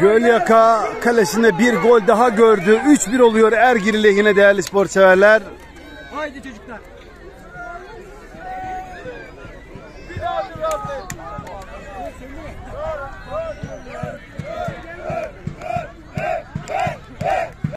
Gölyaka kalesinde bir gol daha gördü. 3-1 oluyor Ergiri lehine değerli spor severler. Haydi çocuklar. Bir daha bir daha.